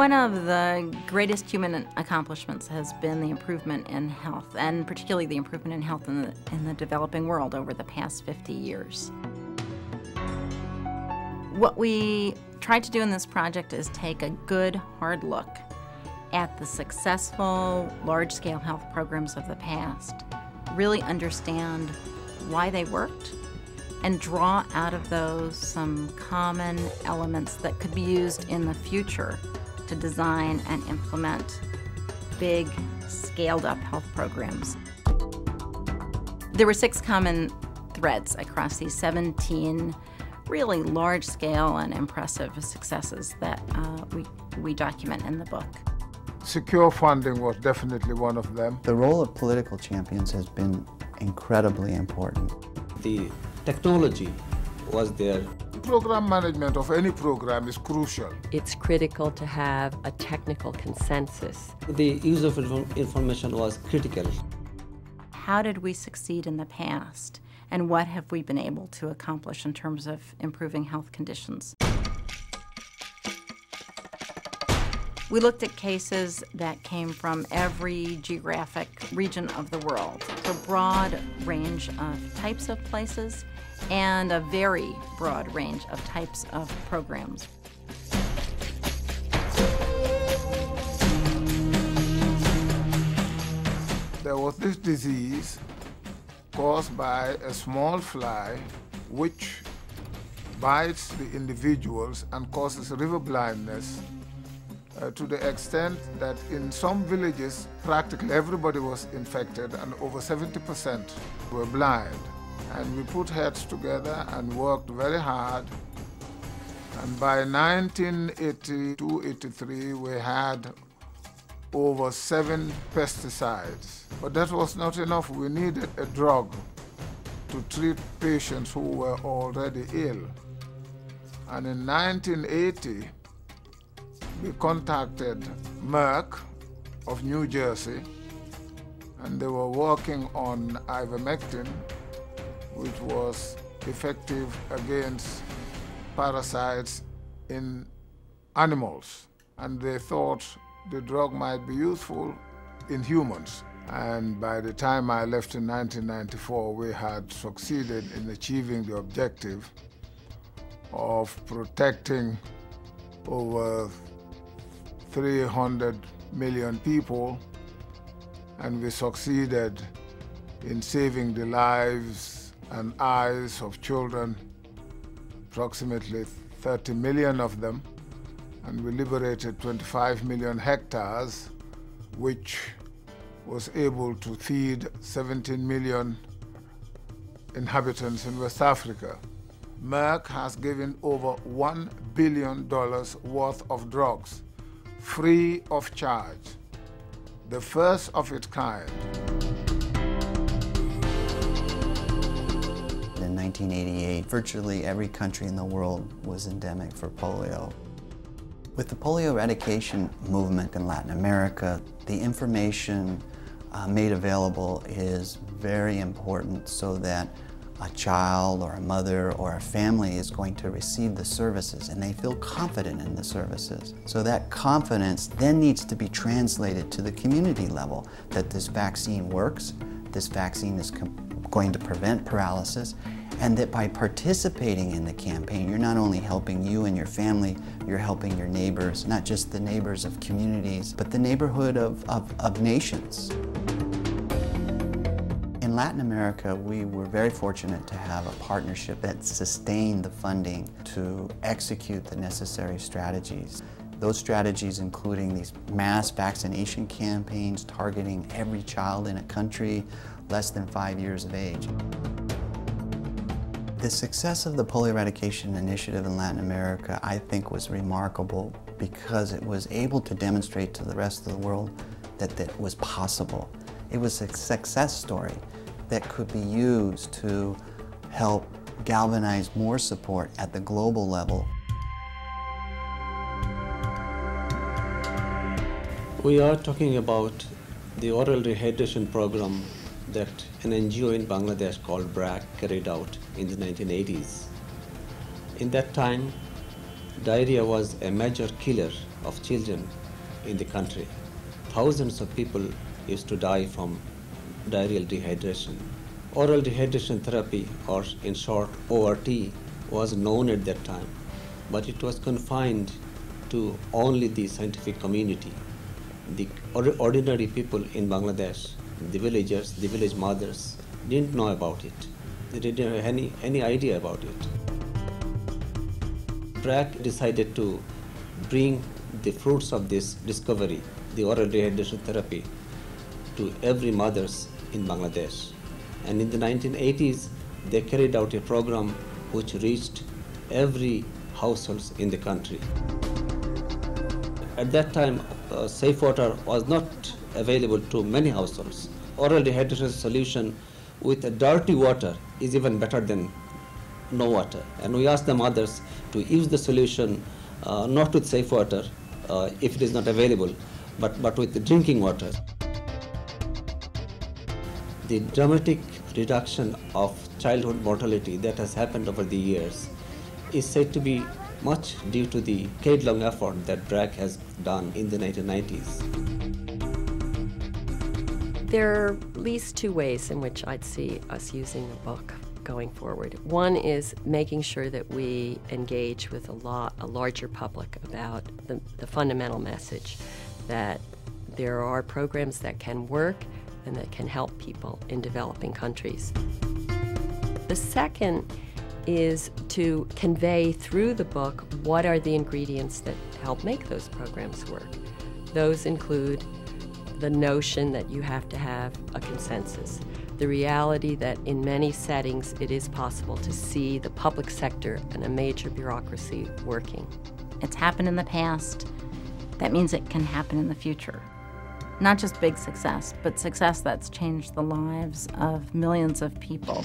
One of the greatest human accomplishments has been the improvement in health, and particularly the improvement in health in the, in the developing world over the past 50 years. What we tried to do in this project is take a good, hard look at the successful, large-scale health programs of the past, really understand why they worked, and draw out of those some common elements that could be used in the future to design and implement big, scaled up health programs. There were six common threads across these 17 really large scale and impressive successes that uh, we, we document in the book. Secure funding was definitely one of them. The role of political champions has been incredibly important. The technology was there. Program management of any program is crucial. It's critical to have a technical consensus. The use of information was critical. How did we succeed in the past? And what have we been able to accomplish in terms of improving health conditions? We looked at cases that came from every geographic region of the world, a broad range of types of places and a very broad range of types of programs. There was this disease caused by a small fly which bites the individuals and causes river blindness uh, to the extent that in some villages, practically everybody was infected and over 70% were blind. And we put heads together and worked very hard. And by 1982-83, we had over seven pesticides. But that was not enough. We needed a drug to treat patients who were already ill. And in 1980, we contacted Merck of New Jersey, and they were working on ivermectin, which was effective against parasites in animals. And they thought the drug might be useful in humans. And by the time I left in 1994, we had succeeded in achieving the objective of protecting over 300 million people, and we succeeded in saving the lives and eyes of children, approximately 30 million of them, and we liberated 25 million hectares, which was able to feed 17 million inhabitants in West Africa. Merck has given over $1 billion worth of drugs free of charge, the first of its kind. In 1988, virtually every country in the world was endemic for polio. With the polio eradication movement in Latin America, the information uh, made available is very important so that a child or a mother or a family is going to receive the services and they feel confident in the services. So that confidence then needs to be translated to the community level that this vaccine works, this vaccine is going to prevent paralysis, and that by participating in the campaign, you're not only helping you and your family, you're helping your neighbors, not just the neighbors of communities, but the neighborhood of, of, of nations. In Latin America, we were very fortunate to have a partnership that sustained the funding to execute the necessary strategies. Those strategies including these mass vaccination campaigns targeting every child in a country less than five years of age. The success of the polio eradication initiative in Latin America, I think, was remarkable because it was able to demonstrate to the rest of the world that that was possible. It was a success story that could be used to help galvanize more support at the global level. We are talking about the oral rehydration program that an NGO in Bangladesh called BRAC carried out in the 1980s. In that time, diarrhea was a major killer of children in the country. Thousands of people used to die from diarrheal dehydration. Oral dehydration therapy, or in short ORT, was known at that time, but it was confined to only the scientific community. The ordinary people in Bangladesh, the villagers, the village mothers, didn't know about it. They didn't have any, any idea about it. BRAC decided to bring the fruits of this discovery, the oral dehydration therapy, to every mothers in Bangladesh. And in the 1980s, they carried out a program which reached every households in the country. At that time, uh, safe water was not available to many households. Oral dehydration solution with dirty water is even better than no water. And we asked the mothers to use the solution uh, not with safe water uh, if it is not available, but, but with drinking water. The dramatic reduction of childhood mortality that has happened over the years is said to be much due to the decade-long effort that BRAC has done in the 1990s. There are at least two ways in which I'd see us using the book going forward. One is making sure that we engage with a lot, a larger public about the, the fundamental message that there are programs that can work and that can help people in developing countries. The second is to convey through the book what are the ingredients that help make those programs work. Those include the notion that you have to have a consensus, the reality that in many settings it is possible to see the public sector and a major bureaucracy working. It's happened in the past. That means it can happen in the future. Not just big success, but success that's changed the lives of millions of people.